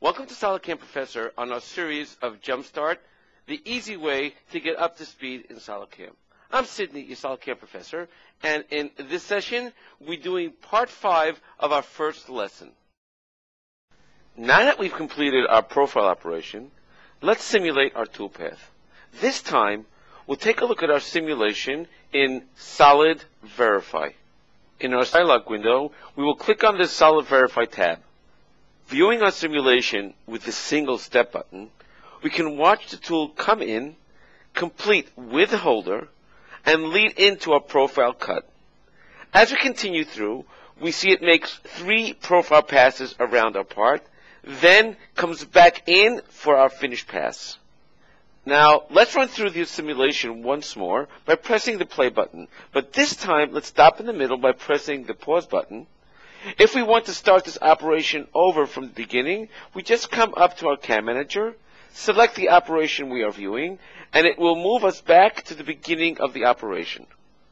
Welcome to SolidCAM Professor on our series of Jumpstart, the easy way to get up to speed in SolidCAM. I'm Sidney, your SolidCAM Professor, and in this session, we're doing part five of our first lesson. Now that we've completed our profile operation, let's simulate our toolpath. This time, we'll take a look at our simulation in Solid Verify. In our dialog window, we will click on the SolidVerify tab. Viewing our simulation with the single step button, we can watch the tool come in, complete with the holder, and lead into our profile cut. As we continue through, we see it makes three profile passes around our part, then comes back in for our finished pass. Now, let's run through the simulation once more by pressing the play button. But this time, let's stop in the middle by pressing the pause button if we want to start this operation over from the beginning, we just come up to our CAM manager, select the operation we are viewing, and it will move us back to the beginning of the operation.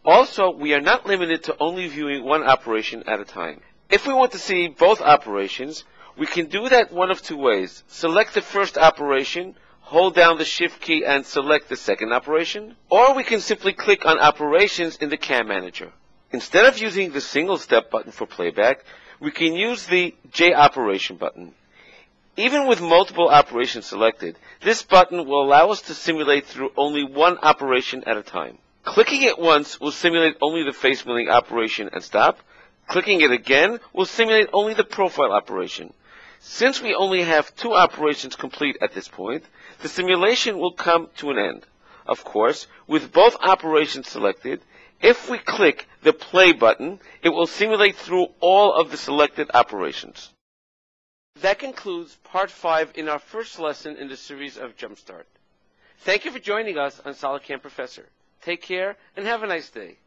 Also, we are not limited to only viewing one operation at a time. If we want to see both operations, we can do that one of two ways. Select the first operation, hold down the shift key and select the second operation, or we can simply click on operations in the CAM manager. Instead of using the single step button for playback, we can use the J operation button. Even with multiple operations selected, this button will allow us to simulate through only one operation at a time. Clicking it once will simulate only the face milling operation and stop. Clicking it again will simulate only the profile operation. Since we only have two operations complete at this point, the simulation will come to an end. Of course, with both operations selected, if we click the play button, it will simulate through all of the selected operations. That concludes part five in our first lesson in the series of Jumpstart. Thank you for joining us on SolidCAM Professor. Take care and have a nice day.